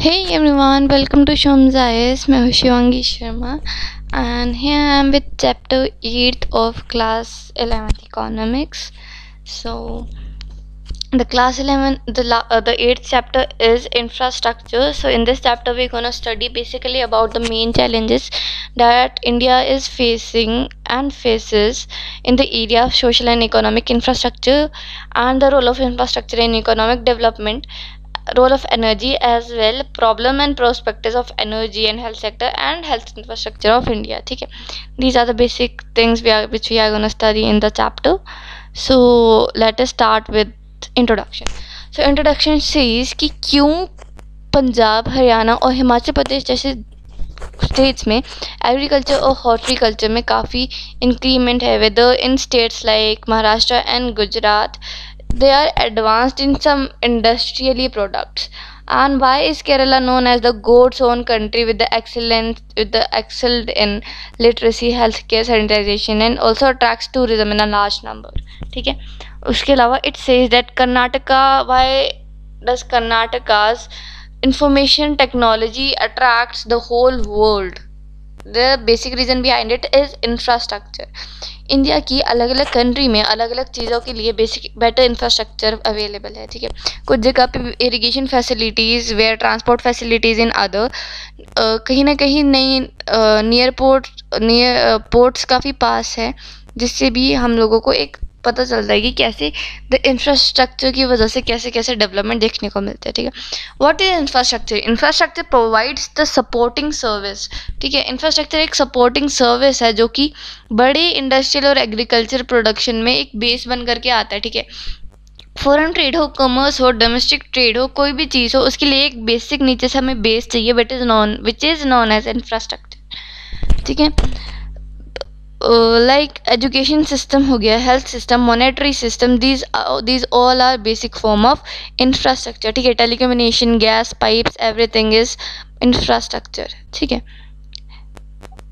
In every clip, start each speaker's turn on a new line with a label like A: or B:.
A: Hey everyone, welcome to Shom's IS. मैं हूँ Shivangi Sharma and here I am with chapter 8 of class 11th economics. So the class 11 the la- uh, the 8th chapter is infrastructure so in this chapter we're going to study basically about the main challenges that india is facing and faces in the area of social and economic infrastructure and the role of infrastructure in economic development role of energy as well problem and prospects of energy and health sector and health infrastructure of india है these are the basic things we are which we are going to study in the chapter so let us start with introduction so introduction says कि क्यों पंजाब हरियाणा और हिमाचल प्रदेश जैसे states में agriculture और horticulture में काफ़ी increment है whether in states like Maharashtra and Gujarat they are advanced in some industrially products and why is kerala known as the goat's own country with the excellent with the excelled in literacy healthcare sanitization and also attracts tourism in a large number ठीक है उसके अलावा it says that Karnataka why does Karnataka's information technology attracts the whole world the basic reason behind it is infrastructure India की अलग अलग country में अलग अलग चीज़ों के लिए बेसिक बेटर इंफ्रास्ट्रक्चर अवेलेबल है, ठीक है? कुछ जगह पे irrigation facilities where transport facilities in other कहीं ना कहीं नई नियर पोर्ट नियर पोर्ट्स काफ़ी पास है, जिससे भी हम लोगों को एक पता चलता है कि कैसे द इंफ्रास्ट्रक्चर की वजह से कैसे कैसे डेवलपमेंट देखने को मिलता है, ठीक है? What is infrastructure infrastructure provides the supporting service ठीक है? इंफ्रास्ट्रक्चर एक सपोर्टिंग सर्विस है जो कि बड़े इंडस्ट्रियल और एग्रीकल्चर प्रोडक्शन में एक बेस बन करके आता है, ठीक है? फॉरेन ट्रेड हो कॉमर्स हो डोमेस्टिक ट्रेड हो, कोई भी चीज़ हो, उसके लिए एक बेसिक नीचे से हमें बेस चाहिए which is known which is known as infrastructure ठीक है? लाइक एजुकेशन सिस्टम हो गया health system monetary system these these all are basic form of infrastructure ठीक है telecommunication gas pipes everything is infrastructure ठीक है?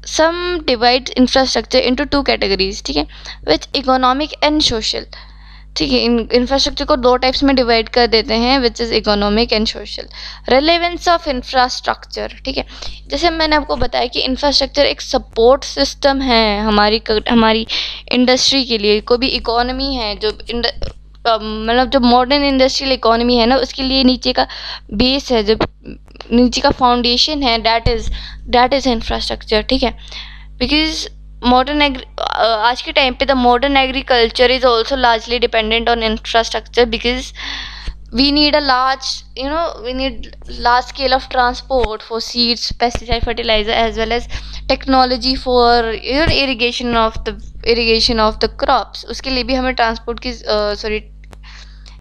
A: Some divide infrastructure into two categories ठीक है? विच इकोनॉमिक एंड सोशल ठीक है इंफ्रास्ट्रक्चर को दो टाइप्स में डिवाइड कर देते हैं which is economic and social relevance of infrastructure ठीक है? जैसे मैंने आपको बताया कि इंफ्रास्ट्रक्चर एक सपोर्ट सिस्टम है हमारी हमारी इंडस्ट्री के लिए। कोई भी इकोनॉमी है, जो मतलब जो मॉडर्न इंडस्ट्रियल इकोनॉमी है ना, उसके लिए नीचे का बेस है, जो नीचे का फाउंडेशन है that is that is infrastructure ठीक है? बिकॉज़ मॉडर्न एग्री uh, आज के टाइम पे the modern agriculture is also largely dependent on infrastructure because we need a large you know we need large scale of transport for seeds pesticide fertiliser as well as technology for you know irrigation of the irrigation of the crops उसके लिए भी हमें transport की uh, sorry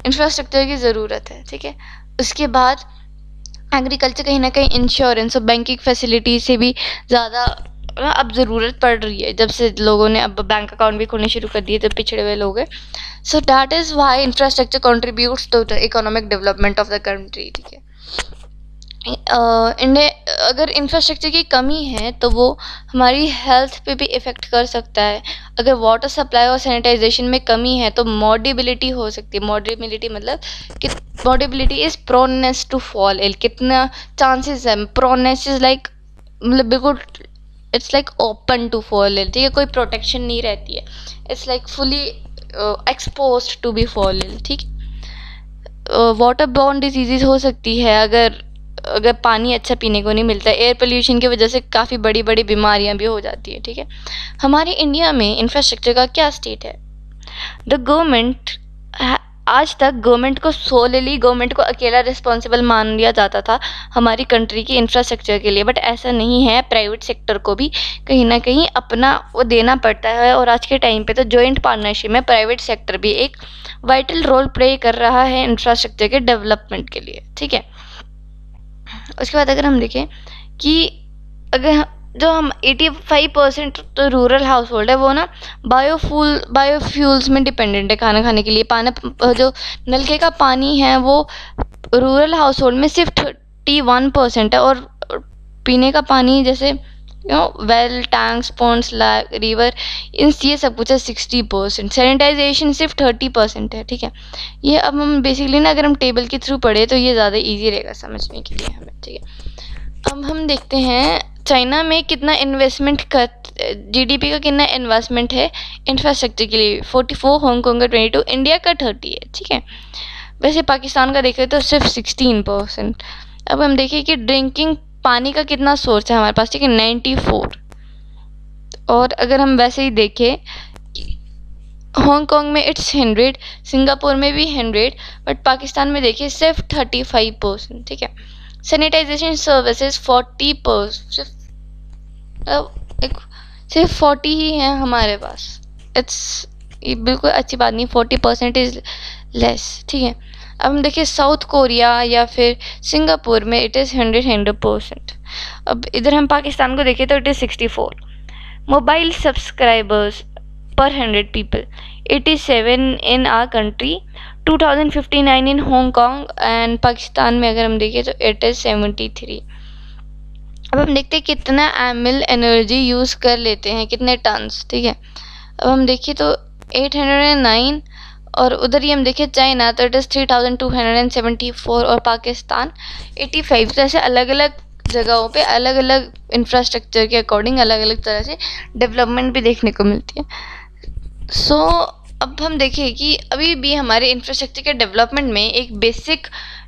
A: infrastructure की ज़रूरत है, ठीक है? उसके बाद एग्रीकल्चर कहीं ना कहीं इंश्योरेंस और बैंकिंग फैसिलिटी से भी ज़्यादा अब ज़रूरत पड़ रही है। जब से लोगों ने अब बैंक अकाउंट भी खोलने शुरू कर दिए तो पिछड़े हुए लोग हैं। So that is why infrastructure contributes to the economic development of the country ठीक है? इंडिया अगर इंफ्रास्ट्रक्चर की कमी है तो वो हमारी हेल्थ पे भी इफ़ेक्ट कर सकता है। अगर वाटर सप्लाई और सैनिटाइजेशन में कमी है तो मॉडिबिलिटी हो सकती है। मॉडिबिलिटी मतलब कि morbidity is proneness to fall ill कितना चांसेस है? प्रोनेस इज़ लाइक मतलब बिल्कुल it's like open to fall ठीक है, कोई प्रोटेक्शन नहीं रहती है. It's like fully expose to be fall ठीक? वाटर बॉर्न डिज़ीज़ हो सकती है, अगर अगर पानी अच्छा पीने को नहीं मिलता एयर पोल्यूशन की वजह से काफ़ी बड़ी बड़ी बीमारियाँ भी हो जाती है, ठीक है? हमारे इंडिया में इंफ्रास्ट्रक्चर का क्या स्टेट है? द गवर्नमेंट आज तक गवर्नमेंट को सोलली गवर्नमेंट को अकेला रिस्पॉन्सिबल मान लिया जाता था हमारी कंट्री की इंफ्रास्ट्रक्चर के लिए। बट ऐसा नहीं है प्राइवेट सेक्टर को भी कहीं ना कहीं अपना वो देना पड़ता है। और आज के टाइम पे तो जॉइंट पार्टनरशिप में प्राइवेट सेक्टर भी एक वाइटल रोल प्ले कर रहा है इंफ्रास्ट्रक्चर के डेवलपमेंट के लिए। ठीक है? उसके बाद अगर हम देखें कि अगर जो हम 85 परसेंट तो रूरल हाउस होल्ड है, वो ना बायोफ्यूल बायोफ्यूल्स में डिपेंडेंट है खाना खाने के लिए। पाना, जो नलके का पानी है, वो रूरल हाउस होल्ड में सिर्फ़ थर्टी वन परसेंट है और पीने का पानी जैसे you know well tanks ponds river इन ये सब कुछ है सिक्सटी परसेंट सैनिटाइजेशन सिर्फ़ थर्टी परसेंट है, ठीक है? ये अब हम बेसिकली ना अगर हम टेबल के थ्रू पढ़े तो ये ज़्यादा ईजी रहेगा समझने के लिए हमें, ठीक है? अब हम देखते हैं चाइना में कितना इन्वेस्टमेंट कर जीडीपी का कितना इन्वेस्टमेंट है इंफ्रास्ट्रक्चर के लिए फोर्टी फोर हांगकॉन्ग का ट्वेंटी टू इंडिया का थर्टी है, ठीक है? वैसे पाकिस्तान का देखें तो सिर्फ़ सिक्सटीन परसेंट अब हम देखें कि ड्रिंकिंग पानी का कितना सोर्स है हमारे पास, ठीक है? नाइन्टी फोर और अगर हम वैसे ही देखें हांगकॉन्ग में इट्स हंड्रेड सिंगापुर में भी हंड्रेड बट पाकिस्तान में देखिए सिर्फ़ थर्टी फाइव परसेंट ठीक है? सैनिटाइजेशन सर्विसेज़ फोर्टी एक, सिर्फ़ फोर्टी ही हैं हमारे पास। इट्स ये बिल्कुल अच्छी बात नहीं फोर्टी परसेंट इज़ लेस ठीक है? अब हम देखिए साउथ कोरिया या फिर सिंगापुर में it is hundred hundred percent अब इधर हम पाकिस्तान को देखें तो it is sixty four mobile subscribers per hundred people eighty seven in our country two thousand fifty nine in Hong Kong and Pakistan में अगर हम देखें तो इट इज़ सेवेंटी थ्री अब हम देखते हैं कितना एम एनर्जी यूज़ कर लेते हैं कितने टन्स ठीक है? अब हम देखिए तो एट हंड्रेड एंड नाइन और उधर ही हम देखें चाइना तो it is three thousand two hundred and seventy four और पाकिस्तान एटी फाइव तो ऐसे अलग अलग जगहों पे अलग अलग इंफ्रास्ट्रक्चर के अकॉर्डिंग अलग अलग तरह से डेवलपमेंट भी देखने को मिलती है। सो so, अब हम देखें कि अभी भी हमारे इंफ्रास्ट्रक्चर के डेवलपमेंट में एक बेसिक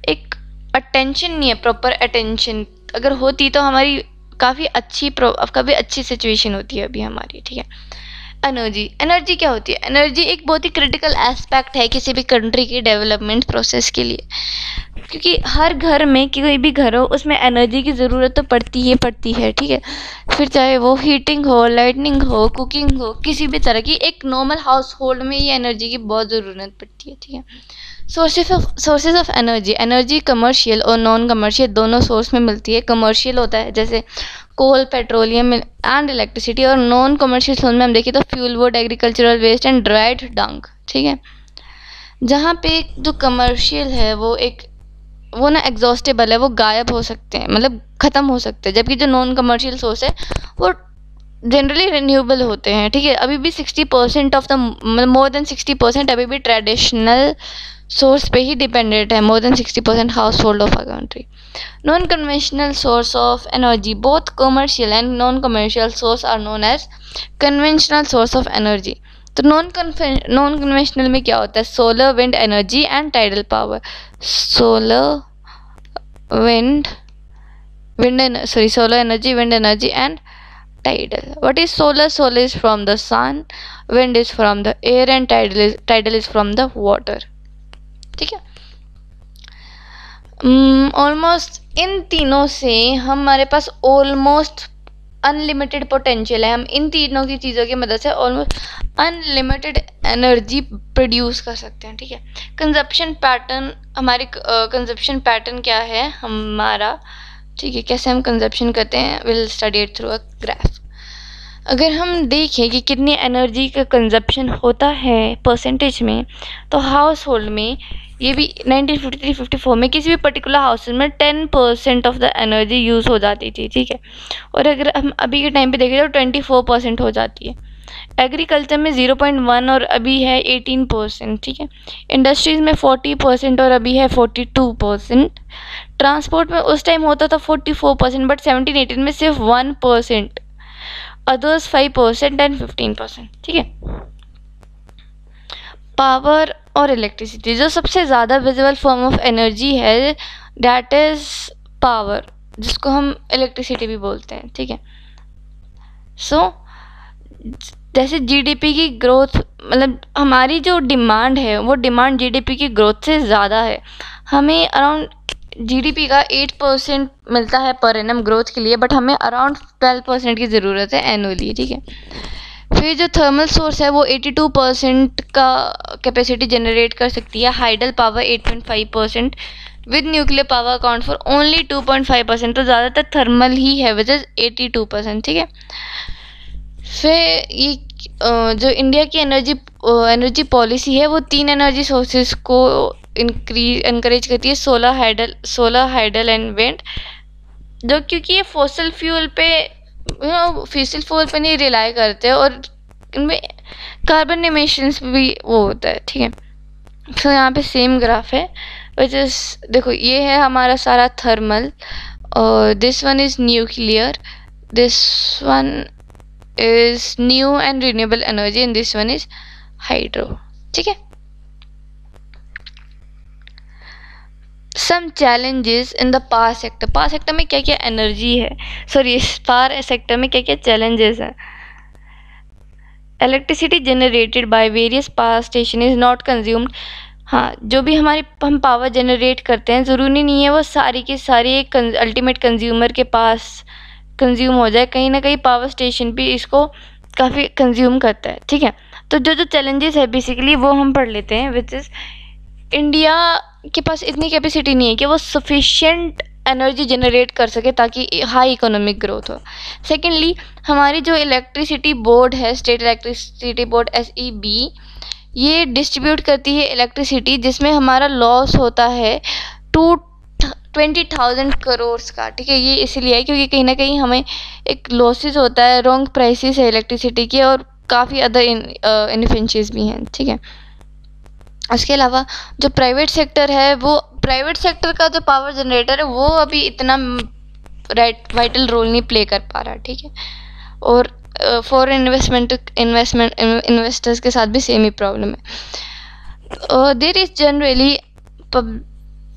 A: एक अटेंशन नहीं है प्रॉपर अटेंशन अगर होती तो हमारी काफ़ी अच्छी काफ़ी अच्छी सिचुएशन होती है अभी हमारी, ठीक है? एनर्जी एनर्जी क्या होती है? एनर्जी एक बहुत ही क्रिटिकल एस्पेक्ट है किसी भी कंट्री के डेवलपमेंट प्रोसेस के लिए। क्योंकि हर घर में कोई भी घर हो, उसमें एनर्जी की ज़रूरत तो पड़ती ही पड़ती है, ठीक है? फिर चाहे वो हीटिंग हो लाइटनिंग हो कुकिंग हो, किसी भी तरह की, एक नॉर्मल हाउस होल्ड में ये एनर्जी की बहुत ज़रूरत पड़ती है, ठीक है? Sources of sources of energy energy commercial और नॉन कमर्शियल दोनों सोर्स में मिलती है। कमर्शियल होता है, जैसे कोल पेट्रोलियम एंड इलेक्ट्रिसिटी और नॉन कमर्शियल सोर्स में हम देखें तो fuel wood agricultural waste and dried dung ठीक है? जहाँ पे जो कमर्शियल है, वो एक, वो ना एग्जॉस्टेबल है, वो गायब हो सकते हैं मतलब ख़त्म हो सकते हैं, जबकि जो नॉन कमर्शियल सोर्स है, वो जनरली रिन्यूएबल होते हैं, ठीक है? अभी भी sixty percent of the more than sixty percent अभी भी ट्रेडिशनल सोर्स पे ही डिपेंडेंट है more than sixty percent household of a country non conventional source of energy both commercial and non commercial source are known as conventional source of energy तो non non conventional में क्या होता है? Solar wind energy and tidal power solar wind wind sorry solar energy wind energy and tidal what is solar? Solar is from the sun. Wind is from the air and tidal is tidal is from the water. है? Almost um, इन तीनों से हमारे पास almost unlimited potential है। हम इन तीनों की चीज़ों की मदद से ऑलमोस्ट अनलिमिटेड एनर्जी प्रोड्यूस कर सकते हैं ठीक है? कंजप्शन पैटर्न हमारी कंजप्शन uh, पैटर्न क्या है? हमारा ठीक है, कैसे हम कंजप्शन करते हैं will study it through a graph अगर हम देखें कि कितनी एनर्जी का कंजप्शन होता है परसेंटेज में तो हाउस होल्ड में ये भी 1953-54 में किसी भी पर्टिकुलर हाउस में 10 percent of the energy use हो जाती थी, ठीक है? और अगर हम अभी के टाइम पे देखें तो 24 परसेंट हो जाती है। एग्रीकल्चर में ज़ीरो पॉइंट वन और अभी है एटीन परसेंट, ठीक है? इंडस्ट्रीज़ में फोर्टी परसेंट और अभी है फोर्टी टू परसेंट। ट्रांसपोर्ट में उस टाइम होता था forty four percent, but seventeen eighteen में सिर्फ़ one percent. Others five percent and fifteen percent, ठीक है? पावर और इलेक्ट्रिसिटी, जो सबसे ज़्यादा विजिबल फॉर्म ऑफ़ एनर्जी है डैट इज़ पावर, जिसको हम इलेक्ट्रिसिटी भी बोलते हैं, ठीक है? सो जैसे जीडीपी की ग्रोथ मतलब हमारी जो डिमांड है, वो डिमांड जीडीपी की ग्रोथ से ज़्यादा है। हमें अराउंड जीडीपी का एट परसेंट मिलता है पर एनम ग्रोथ के लिए बट हमें अराउंड ट्वेल्व परसेंट की ज़रूरत है एनुअली ठीक है? फिर जो थर्मल सोर्स है, वो एटी टू परसेंट का कैपेसिटी जनरेट कर सकती है। Hydel power eight point five percent with nuclear power account for only two point five percent तो ज़्यादातर थर्मल ही है which is eighty two percent ठीक है? फिर ये जो इंडिया की एनर्जी एनर्जी पॉलिसी है, वो तीन एनर्जी सोर्सेज को इंक्रीज इनक्रेज करती है solar hydel solar hydel and wind जो क्योंकि ये फोसल फ्यूल पे यू नो फिसल फ्यूल पर नहीं रिलाई करते और इनमें कार्बन इमिशंस भी वो होता है, ठीक है? तो यहाँ पे सेम ग्राफ है विच इज़ देखो, ये है हमारा सारा थर्मल और this one is nuclear this one is new and renewable energy and this one is hydro ठीक है? Some challenges in the power sector power sector में क्या क्या एनर्जी है सॉरी पावर सेक्टर में क्या क्या चैलेंजेस हैं? Electricity generated by various power station is not consumed हाँ जो भी हमारी, हम पावर जनरेट करते हैं, ज़रूरी नहीं है वो सारी की सारी एक अल्टीमेट कंज्यूमर के पास कंज्यूम हो जाए, कहीं ना कहीं पावर स्टेशन भी इसको काफ़ी कंज्यूम करता है, ठीक है? तो जो जो चैलेंजेस है बेसिकली वो हम पढ़ लेते हैं विच इज़ इंडिया के पास इतनी कैपेसिटी नहीं है कि वो सफिशेंट एनर्जी जनरेट कर सके ताकि हाई इकोनॉमिक ग्रोथ हो। सेकेंडली हमारी जो इलेक्ट्रिसिटी बोर्ड है state electricity board S E B ये डिस्ट्रीब्यूट करती है इलेक्ट्रिसिटी जिसमें हमारा लॉस होता है टू ट्वेंटी थाउज़ेंड करोड़ का, ठीक है? ये इसलिए है क्योंकि कहीं ना कहीं हमें एक लॉसेस होता है रॉन्ग प्राइसेस है इलेक्ट्रिसिटी के और काफ़ी अदर इनफिशेंसीज भी हैं, ठीक है? उसके अलावा जो प्राइवेट सेक्टर है, वो प्राइवेट सेक्टर का जो पावर जनरेटर है, वो अभी इतना राइट वाइटल रोल नहीं प्ले कर पा रहा, ठीक है? और फॉरेन इन्वेस्टमेंट इन्वेस्टमेंट इन्वेस्टर्स के साथ भी सेम ही प्रॉब्लम है। There is generally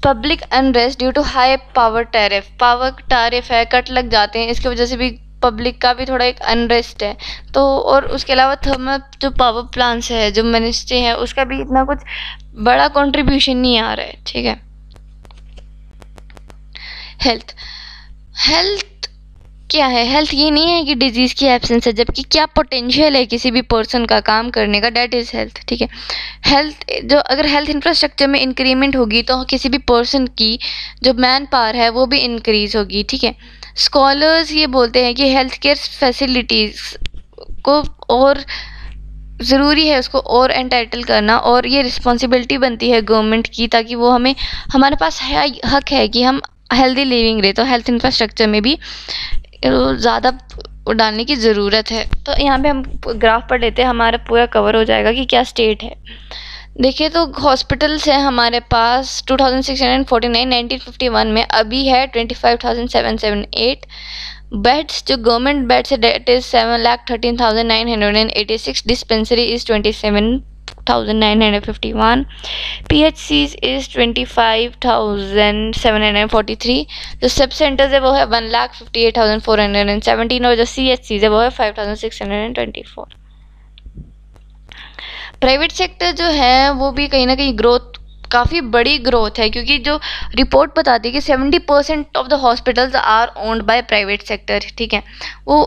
A: public unrest due to high power tariff power tariff है कट लग जाते हैं, इसकी वजह से भी पब्लिक का भी थोड़ा एक अनरेस्ट है। तो और उसके अलावा थर्मल जो पावर प्लांट्स है, जो मिनिस्ट्री है, उसका भी इतना कुछ बड़ा कंट्रीब्यूशन नहीं आ रहा है, ठीक है? हेल्थ हेल्थ क्या है? हेल्थ ये नहीं है कि डिज़ीज़ की एब्सेंस है, जबकि क्या पोटेंशियल है किसी भी पर्सन का काम करने का? डेट इज़ हेल्थ ठीक है? हेल्थ जो अगर हेल्थ इंफ्रास्ट्रक्चर में इंक्रीमेंट होगी तो किसी भी पर्सन की जो मैन पावर है, वो भी इंक्रीज़ होगी, ठीक है? स्कॉलर्स ये बोलते हैं कि हेल्थ केयर फैसिलिटीज़ को और ज़रूरी है, उसको और एंटाइटल करना, और ये रिस्पॉन्सिबिलिटी बनती है गवर्नमेंट की, ताकि वो हमें, हमारे पास है, हक है कि हम हेल्दी लिविंग रहे तो हेल्थ इंफ्रास्ट्रक्चर में भी ज़्यादा डालने की ज़रूरत है। तो यहाँ पे हम ग्राफ पढ़ लेते हैं, हमारा पूरा कवर हो जाएगा कि क्या स्टेट है। देखिए तो हॉस्पिटल्स हैं हमारे पास two thousand six hundred forty nine nineteen fifty one में अभी है twenty five thousand seven seven eight beds जो गवर्नमेंट बेड्स है date is seven lakh thirteen thousand nine hundred and eighty six dispensary is twenty seven thousand nine hundred fifty one P H Cs is twenty five thousand seven hundred forty three जो sub centres है वो है one lakh fifty eight thousand four hundred and seventeen और जो C है वो है five thousand six hundred and twenty four private sector जो है, वो भी कहीं ना कहीं ग्रोथ काफ़ी बड़ी ग्रोथ है, क्योंकि जो रिपोर्ट बताती है कि seventy percent of the hospitals are owned by private sector ठीक है? वो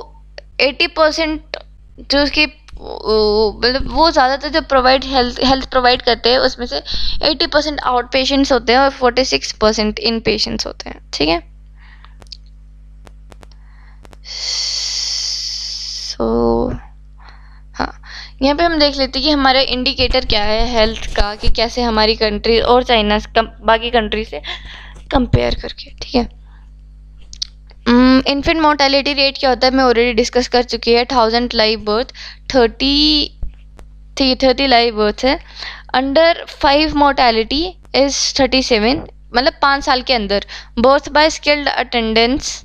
A: एटी परसेंट जो उसकी मतलब वो ज़्यादातर जो प्रोवाइड हेल्थ हेल्थ प्रोवाइड करते हैं उसमें से एटी परसेंट आउट पेशेंट्स होते हैं और forty six percent in patients होते हैं। ठीक है? सो so, यहाँ पे हम देख लेते हैं कि हमारा इंडिकेटर क्या है हेल्थ का कि कैसे हमारी कंट्री और चाइना बाकी कंट्री से कंपेयर करके। ठीक है? इन्फेंट मोर्टेलिटी रेट क्या होता है? मैं ऑलरेडी डिस्कस कर चुकी है थाउज़ेंड लाइव बर्थ थर्टी थी थर्टी लाइव बर्थ है। Under five mortality is thirty seven मतलब पाँच साल के अंदर। Birth by skilled attendance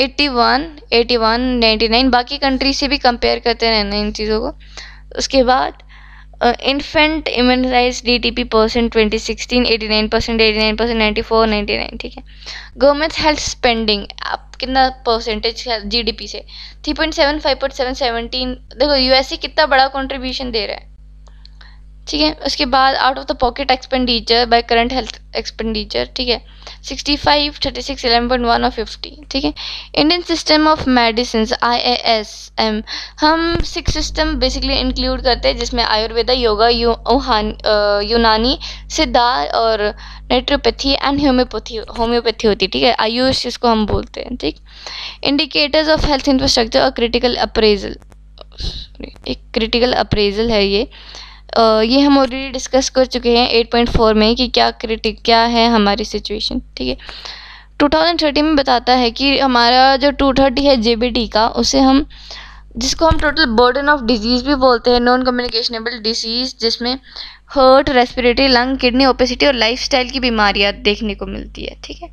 A: eighty one eighty one ninety nine बाकी कंट्री से भी कंपेयर करते रहना इन चीज़ों को। उसके बाद infant immunize D T P percent twenty sixteen eighty nine percent eighty nine percent ninety four ninety nine ठीक है? गवर्नमेंट हेल्थ स्पेंडिंग आप कितना परसेंटेज जी डी पी से? Three point seven five point seven seventeen देखो U S A कितना बड़ा contribution दे रहा है। ठीक है? उसके बाद out of the pocket expenditure by current health expenditure ठीक है? Sixty five thirty six eleven point one और फिफ्टी ठीक है? Indian system of medicine I A S M हम सिक्स सिस्टम बेसिकली इंक्लूड करते हैं, जिसमें आयुर्वेदा योगा यू यूनानी सिद्धा और नेट्रोपैथी एंड होम्योपैथी होम्योपैथी होती है, ठीक है? आयुष इसको हम बोलते हैं, ठीक? इंडिकेटर्स ऑफ़ हेल्थ इंफ्रास्ट्रक्चर और क्रिटिकल अप्रेजल एक क्रिटिकल अप्रेजल है ये। ये हम ऑलरेडी डिस्कस कर चुके हैं एट पॉइंट फोर में कि क्या क्रिटिक क्या है हमारी सिचुएशन ठीक है? 2030 में बताता है कि हमारा जो 230 है जे का, उसे हम, जिसको हम टोटल बर्डन ऑफ़ डिज़ीज़ भी बोलते हैं नॉन कम्युनिकेशनेबल डिज़ीज़ जिसमें heart respiratory lung kidney obesity और लाइफस्टाइल की बीमारियाँ देखने को मिलती है, ठीक है?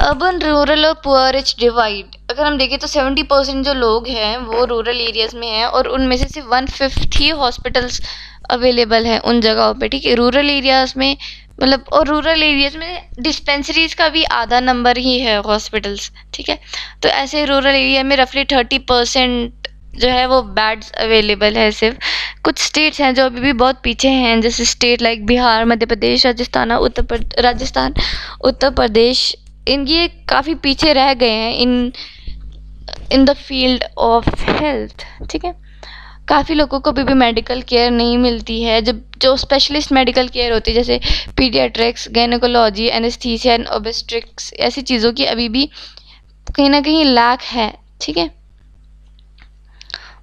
A: अर्बन रूरल और पुअर रिच डिवाइड अगर हम देखें तो सेवेंटी परसेंट जो लोग हैं, वो रूरल एरियाज़ में हैं और उनमें से सिर्फ़ वन फिफ्थ ही हॉस्पिटल्स अवेलेबल हैं उन जगहों पे, ठीक है? रूरल एरियाज़ में मतलब और रूरल एरियाज़ में डिस्पेंसरीज का भी आधा नंबर ही है हॉस्पिटल्स ठीक है? तो ऐसे रूरल एरिया में रफली थर्टी परसेंट जो है वो बेड्स अवेलेबल है सिर्फ़। कुछ स्टेट्स हैं जो अभी भी बहुत पीछे हैं, जैसे स्टेट लाइक बिहार, मध्य प्रदेश, राजस्थान, उत्तर राजस्थान, उत्तर प्रदेश इन ये काफ़ी पीछे रह गए हैं in in the field of health ठीक है? काफ़ी लोगों को अभी भी मेडिकल केयर नहीं मिलती है। जब, जो स्पेशलिस्ट मेडिकल केयर होती है, जैसे paediatrics gynaecology anaesthesia and obstetrics ऐसी चीज़ों की अभी भी कहीं ना कहीं लाख है, ठीक है?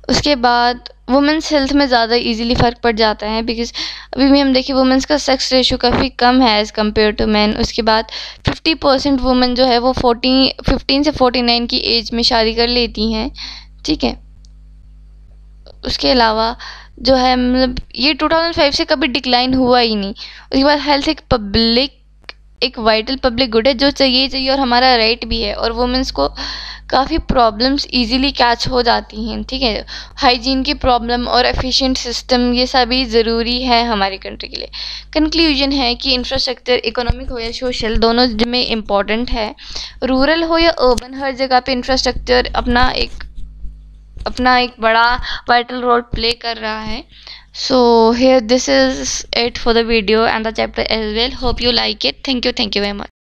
A: उसके बाद वुमेंस हेल्थ में ज़्यादा इजीली फ़र्क पड़ जाता है बिकॉज़ अभी भी हम देखें वुमेंस का सेक्स रेशो काफ़ी कम है एज़ कंपेयर टू मैन उसके बाद फिफ्टी परसेंट वुमेन जो है वो फोर्टी फिफ्टीन से फोर्टी नाइन की एज में शादी कर लेती हैं, ठीक है? उसके अलावा जो है मतलब ये टू थाउज़ेंड फाइव से कभी डिक्लाइन हुआ ही नहीं। उसके बाद हेल्थ एक पब्लिक एक वाइटल पब्लिक गुड है, जो चाहिए चाहिए और हमारा राइट भी है, और वुमेंस को काफ़ी प्रॉब्लम्स इजीली कैच हो जाती हैं, ठीक है? हाइजीन की प्रॉब्लम और एफिशिएंट सिस्टम ये सभी ज़रूरी है हमारी कंट्री के लिए। कंक्लूजन है कि इंफ्रास्ट्रक्चर इकोनॉमिक हो या सोशल दोनों में इंपॉर्टेंट है। रूरल हो या अर्बन हर जगह पे इंफ्रास्ट्रक्चर अपना एक अपना एक बड़ा वाइटल रोल प्ले कर रहा है। So, here this is it for the video and the chapter as well. Hope you like it. Thank you thank you very much.